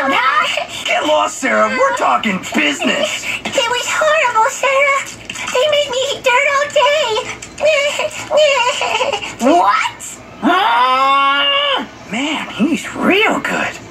around, huh? Get lost, Sarah. We're talking business. It was horrible, Sarah. They made me eat dirt all day. What? Ah! Man, he's real good.